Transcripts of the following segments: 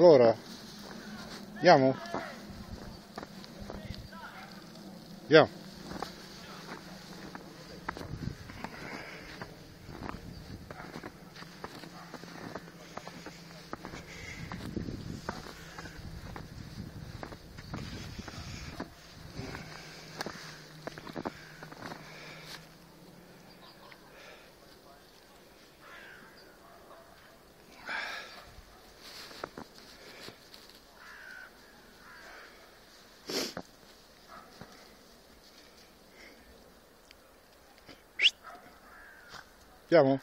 Allora, andiamo? Andiamo. Andiamo?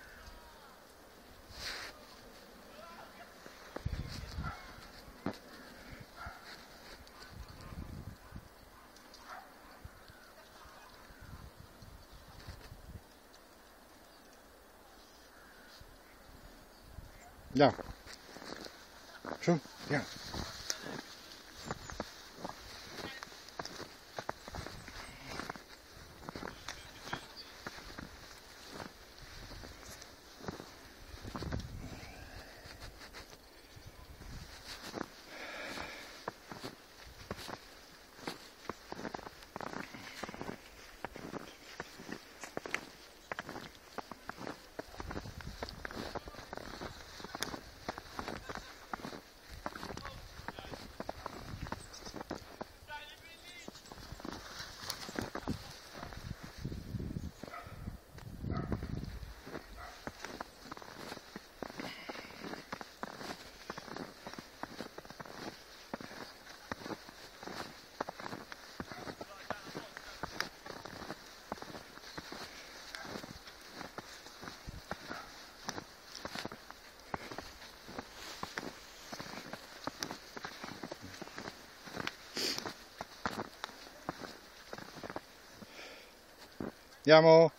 Andiamo. Su. Andiamo?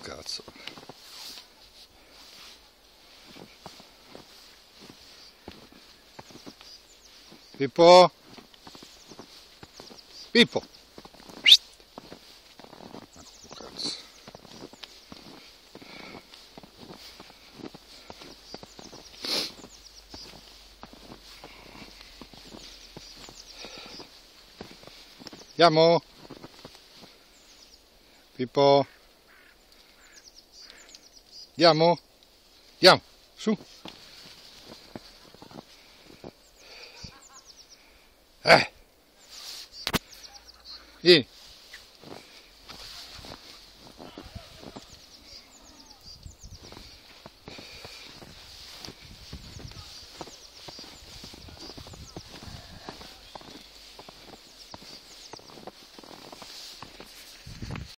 Cazzo. Pippo? Pippo? Andiamo? Pippo? Andiamo? Andiamo, su. Eh.